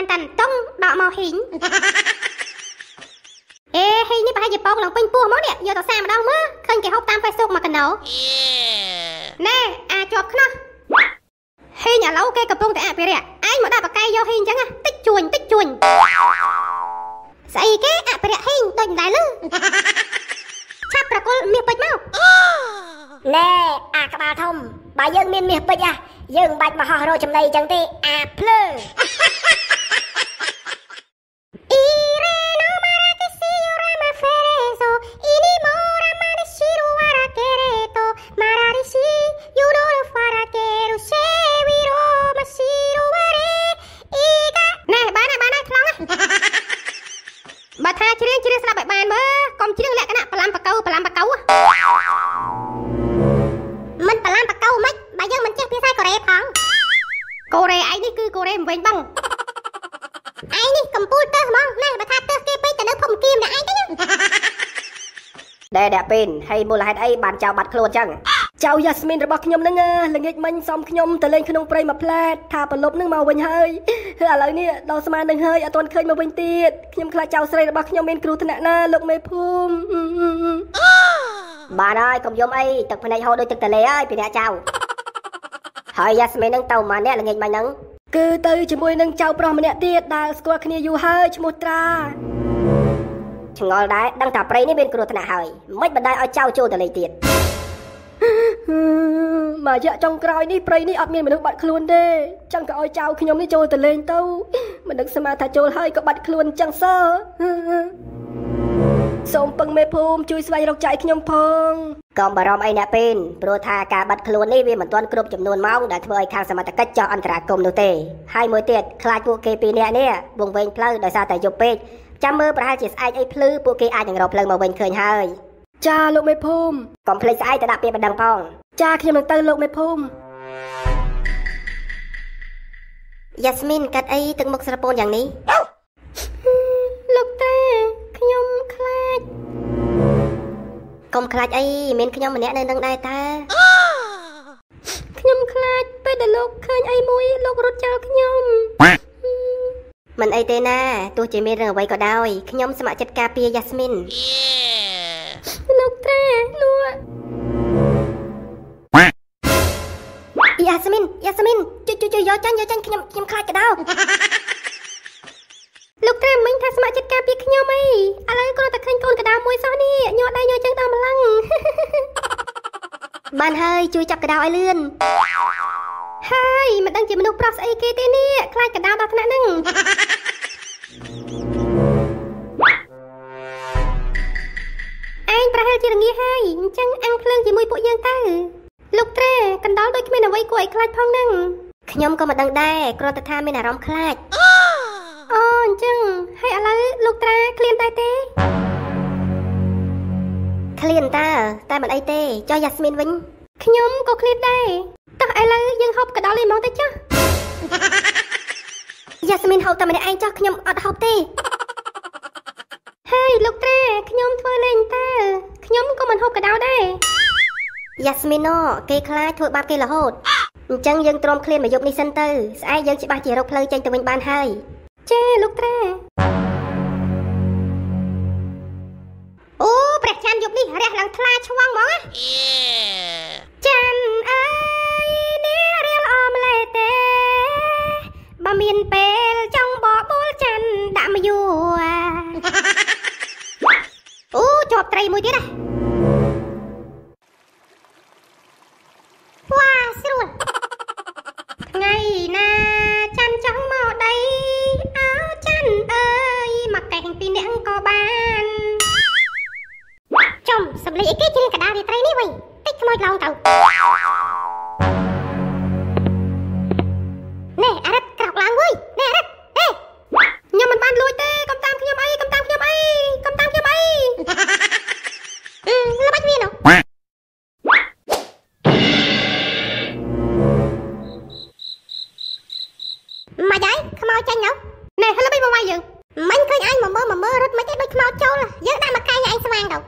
បានតាន់តុងដកមកហ៊ីងអេហ៊ីងនេះប្រហែលជាពងឡើងពេញពោះមកនេះយកទៅសាម្ដងមើលឃើញគេហូបតាម Facebook មកកណោណែអាចប់ខ្នោះហ៊ីងឥឡូវគេកំពុងតែអភិរក្សឯងមកដាក់បកាយយកហ៊ីងអញ្ចឹងតិចជួញតិចជួញស្អីគេអភិរក្សហ៊ីងដូចមិនដែលលឺឆាប់ប្រគល់មាសពេជ្រមកណែអាក្បាលធំបើយើងមានមាសពេជ្រហ่ะយើងមិនបាច់មកហោះរកចំណីអញ្ចឹងទេអាភ្លើ កូរ៉េមិនវិញបងឯងនេះកំពូលទៅហ្មងណែបើថាទៅគេពេកទៅនៅភូមិគៀមអ្នកឯងទៅដែលអ្នកពេនហើយមូលហេតុអីបានចៅបាត់ខ្លួនអញ្ចឹងចៅយ៉ាស្មីនរបស់ខ្ញុំហ្នឹងល្ងាចមិញសុំខ្ញុំទៅលេងក្នុងព្រៃមួយផ្លែតថាប្រលប់ហ្នឹងមកវិញហើយហើយឥឡូវនេះដល់ស្មាននឹងហើយអត់ទាន់ឃើញមកវិញទៀតខ្ញុំខ្លាចចៅស្រីរបស់ខ្ញុំមានគ្រោះថ្នាក់ណាលោកមេភូមិបានហើយកុំយំអីទឹកភ្នែកហូរដូចទឹកទន្លេហើយពីអ្នកចៅហើយយ៉ាស្មីនហ្នឹងទៅម៉ានអ្នកល្ងាចមិញហ្នឹង គឺទៅជាមួយនឹងចៅប្រុសម្នាក់ទៀតដែលស្គាល់គ្នាយូរហើយឈ្មោះត្រាឆ្ងល់ដែរដឹងថាព្រៃនេះមានគ្រោះថ្នាក់ហើយមិនបណ្ដាលឲ្យចៅចូលទៅលេងទៀតមករយៈចុងក្រោយនេះព្រៃនេះអត់មានមនុស្សបាត់ខ្លួនទេចឹងក៏ឲ្យចៅខ្ញុំនេះចូលទៅលេងទៅមិននឹកស្មានថាចូលហើយក៏បាត់ខ្លួនចឹងសើសូមពឹងមេភូមិជួយស្វែងរកចៅខ្ញុំផង កុំបារម្ភអីអ្នកពេនព្រោះថាការបាត់ខ្លួននេះវាមិនទាន់គ្រប់ចំនួនម៉ោងដែលធ្វើឲ្យខាងសមត្ថកិច្ចចោះអន្តរាគមន៍នោះទេហើយមួយទៀតខ្លាចពួកគេពីរនាក់នេះវង្វេងផ្លូវដោយសារតែយប់ពេកចាំមើលប្រហែលជាស្អែកអីភ្លឺពួកគេអាចនឹងរកផ្លូវមកវិញឃើញហើយចាលោកមេភូមិកុំភ្លេចស្អែកទៅដាក់ពាក្យបណ្ដឹងផងចាខ្ញុំនឹងទៅលោកមេភូមិយ៉ាស្មីនកាត់អីទឹកមុខស្រពោនយ៉ាងនេះ កុំខ្លាចអីមានខ្ញុំម្នាក់នៅនឹងដែរតាខ្ញុំខ្លាចពេលដែលលោកឃើញអីមួយលោករត់ចោលខ្ញុំមិនអីទេណាទោះជាមានរឿងអ្វីក៏ដោយខ្ញុំស្ម័គ្រចិត្តការពារយ៉ាស្មីនលោកតាលោកយ៉ាស្មីនយ៉ាស្មីនជួយជួយជួយយកចាញ់យកចាញ់ខ្ញុំខ្ញុំខ្លាចកដោ លោកតាមិញថាស្ម័គ្រចិត្តការពារខ្ញុំអីឥឡូវគ្រាន់តែឃើញកូនកដាមួយសោះនេះញ័រដៃញ័រជើងដល់ម្លឹងបានហើយជួយចាប់កដោឲ្យលឿនហើយមិនដឹងជាមនុស្សប្រុសស្អីគេទេនេះខ្លាចកដាដល់ថ្នាក់ហ្នឹងឯងប្រហែលជារងាហើយអញ្ចឹងអាំងភ្លើងជាមួយពួកយើងទៅលោកត្រេកណ្ដោលដូចគ្មានអ្វីគួរឲ្យខ្លាចផងហ្នឹងខ្ញុំក៏មិនដឹងដែរគ្រាន់តែថាមានអារម្មណ៍ខ្លាច អូអញ្ចឹងហើយឥឡូវលោកត្រាឃ្លានដែរទេឃ្លានតើតែមិនអីទេចុះយ៉ាស្មីនវិញខ្ញុំក៏ឃ្លានដែរតោះឥឡូវយើងហូបកណ្ដោលលេងហ្មងទៅចុះយ៉ាស្មីនហូបតែម្នាក់ឯងចុះខ្ញុំអត់ហូបទេហើយលោកត្រេខ្ញុំធ្វើលេងតើខ្ញុំក៏មិនហូបកណ្ដោលដែរយ៉ាស្មីនណគេខ្លាចធ្វើបាបគេរហូតអញ្ចឹងយើងទ្រាំឃ្លានមកយប់នេះសិនទៅស្អែកយើងច្បាស់ជារកផ្លូវចេញទៅវិញបានហើយ ចាលោកត្រេអូព្រះច័ន្ទយប់នេះរះឡើងថ្លាឆ្វងហ្មងណាច័ន្ទអើយនេះរៀលអមលេទេបើមានពេលចង់បបួលច័ន្ទដាក់មកយូរអូជាប់ត្រីមួយទៀតណា ទៅណែអរិតក្រោកឡើងវើយណែអរិតហេខ្ញុំមិនបានលួចទេកុំតាមខ្ញុំអីកុំតាមខ្ញុំអីកុំតាមខ្ញុំអីអឺល្បិចវានោះមកយាយខ្មោចចាញ់នោះណែហើយល្បិចមកវាយយើងមិញឃើញអញមកមើលមកមើលរត់មិនទេដូចខ្មោចចូលយើងដាក់មកកាយឲ្យឯងស្វាងទៅ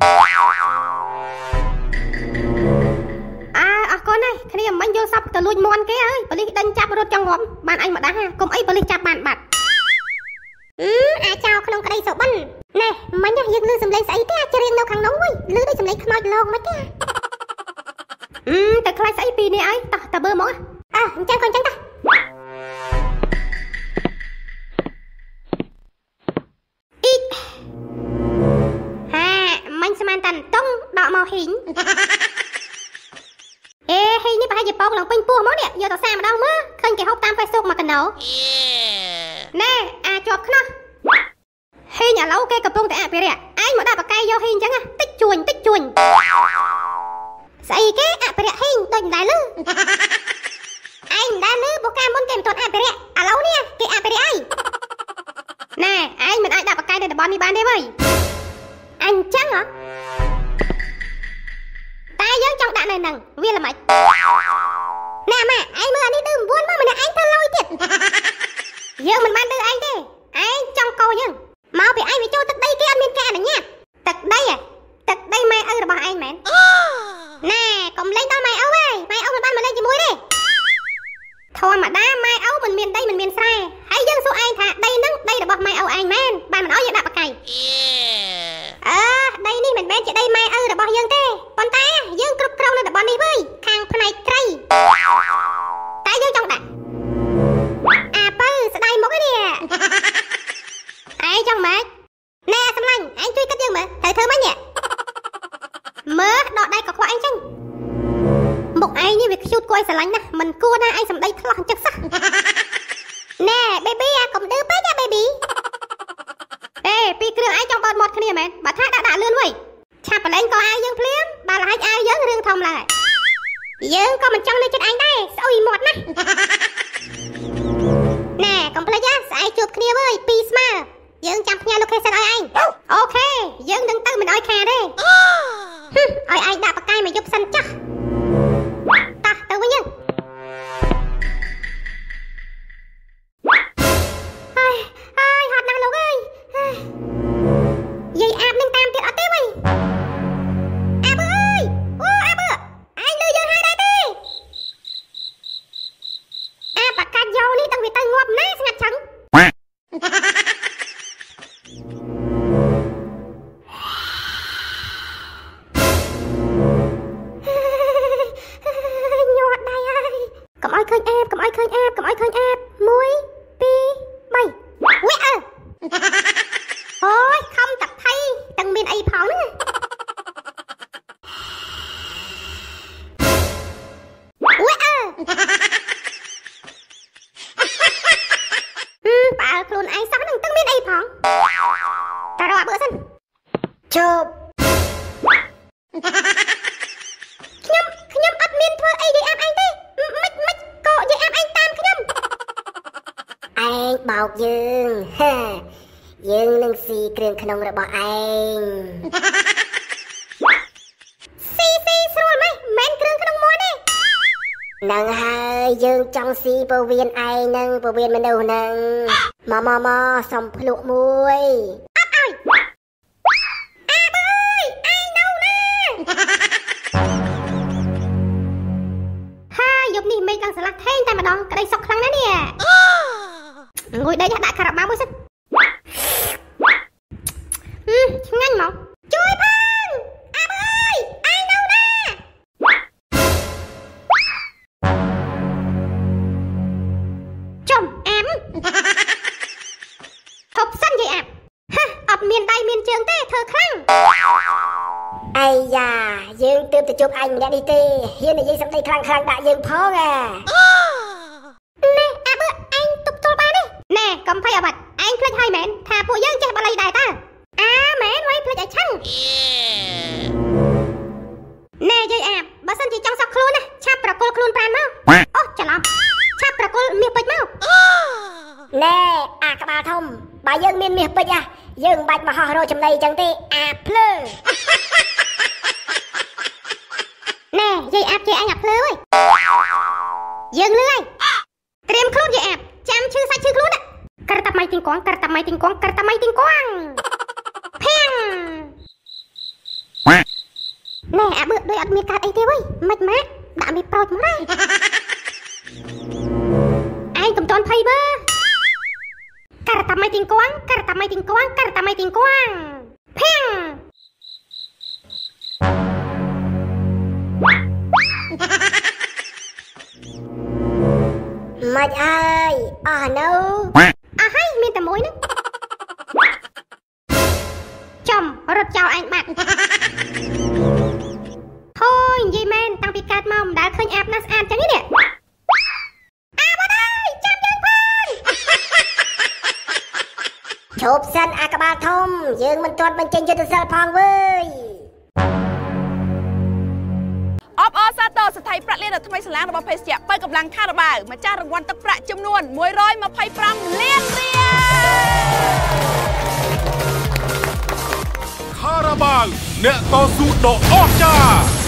ត់ចង់រំបានអញមកដាស់ណាកុំអីប៉ូលីសចាប់បានបាត់អឺអាចោលក្នុងក្តីសុបិនណែមិញយើងលឺសំឡេងស្អីទេអាចរៀងនៅខាងនោះវិញលឺដូចសំឡេងខ្មោចលងមិនទេអឺតែខ្លាចស្អីពីនេះអីតោះតើមើលមកអើអញ្ចឹងក៏អញ្ចឹងតា នេះយកទៅសារម្ដងមើលឃើញគេហូបតាម Facebook មកកណោណែអាចជាប់ខ្នោះហ៊ីងឥឡូវគេកំពុងតែអភិរក្សឯងមកដាក់បកាយយកហ៊ីងអញ្ចឹងតិចជួញតិចជួញស្អីគេអភិរក្សហ៊ីងដូចមិនដែលលឺឯងមិនដែលលឺបុកកាមុនគេមិនទាន់អភិរក្សឥឡូវនេះគេអភិរក្សអីណែឯងមិនអាចដាក់បកាយនៅតំបន់នេះបានទេវើយអញ្ចឹងហ៎តែយើងចង់ដាក់នៅនឹងវាល្មិច ណែម៉ាឯងមើលអានេះឌឺ9មកម្នាក់ឯងទៅលុយទៀតយើងមិនបានឌឺឯងទេឯងចង់កោយើងមកពីឯងវាចូលទឹកដីគេអត់មានការអនុញ្ញាតទឹកដីហ៎ទឹកដីម៉ែឪរបស់ឯងមែនណែកុំលេងដល់ម៉ែឪហើយម៉ែឪមិនបានមកលេងជាមួយទេធម្មតាម៉ែឪមិនមានដីមិនមានស្រែហើយយើង សួរឯងថាដីហ្នឹងដីរបស់ម៉ែឪឯងមែនបានមិនអោយយើងដាក់បកាយអឺដីនេះមិនមែនជាដីម៉ែឪរបស់យើងទេប៉ុន្តែយើងគ្រប់គ្រងនៅតំបន់នេះវើយខាងផ្នែកក្រៃតែយើងចង់ដាក់ មាត់គ្នាមែនបើថាដាក់ដាក់លឿនវើយឆាប់ប្រឡែងក៏អាវយើងភ្លាមបើលហាច់អាវយើងរឿងធំឡើងហើយយើងក៏មិនចង់នៅចិត្តឯងដែរស្អុយមាត់ បោកយើងហាយើងនឹងស៊ីគ្រឿងក្នុងរបស់ឯងស៊ីស៊ីស្រួលម៉េះមិនមែនគ្រឿងក្នុងមាត់ទេនឹងហើយយើងចង់ស៊ីពវៀនឯងនឹងពវៀនមនុស្សនឹងមកមកមកសំភ្លក់មួយអត់ឲ្យអាបអើយឯងនៅណាហើយយប់នេះមេឃដល់ស្រឡះថេងតែម្ដងក្តីសុខខ្លាំងណាស់នេះ ងុយដេកដាក់ការ៉ាបាមួយសិនហឹមឆ្ងាញ់មកជួយផងអាបអើយឯងនៅណាចំអាំធប់សិនយាយអាប់ហះអត់មានដៃមានជើងទេធ្វើខ្លាំងអាយ៉ាយើងទើបទៅជួបឯងម្នាក់នេះទេហ៊ាននិយាយសម្ដីខ្លាំងខ្លាំងៗដាក់យើងផងអា ណែអាបើឯងទប់ទល់បានទេណែ កំភៃអាបាត់ឯងភ្លេចហើយមែនថាពួកយើងចេះបល័យដែរតើអាមែនໄວភ្លេចឲ្យឆឹងណែយាយអាបបើសិនជាចង់សក់ខ្លួនណាឆាប់ប្រគល់ខ្លួនប្រានមកអូច្រឡំឆាប់ប្រគល់មាសពេជ្រមកណែអាក្បាលធំបើយើងមានមាសពេជ្រអាយើងមិនបាច់មកហោះរកចំណីអញ្ចឹងទេអាភ្លើណែយាយអាបជាអញអាភ្លើអើយយើងលឺហើយត្រៀមខ្លួនយាយអាបចាំឈឺសាច់ឈឺខ្លួនណា ក្រតាម៉ៃទីងកងក្រតាម៉ៃទីងកងក្រតាម៉ៃទីងកងភៀងណែអាបើដូចអត់មានកាតអីទេវើយមិនម៉ាក់ដាក់មីប្រូចមកដែរឯងកំតន់ភ័យបើការ Karta mai ting kuang, karta mai ting kuang, karta mai ting kuang. Pheng. មិនអើយអស់នៅអស់ហើយមា នតែមួយហ្នឹងចំរត់ចោលឯងបាត់ហូយនិយាយមែនតាំងពីកើតមកមិនដែលឃើញអាបណាស់ស្អាតចឹងទេនេះអាបាត់ហើយចាំយើងផងឈប់សិនអាក្បាលធំ យើងមិនទាន់បញ្ចេញយុទ្ធសាស្ត្រផងវើយ អបអរសាទរស្ថិប្រាក់លានដ៏ថ្មីស្លាងរបស់ភេសជ្ជៈបើកម្លាំងខារ៉ាបាវម្ចាស់រង្វាន់ទឹកប្រាក់ចំនួន125លានរៀលខារ៉ាបាវអ្នកតស៊ូដ៏អស្ចារ្យ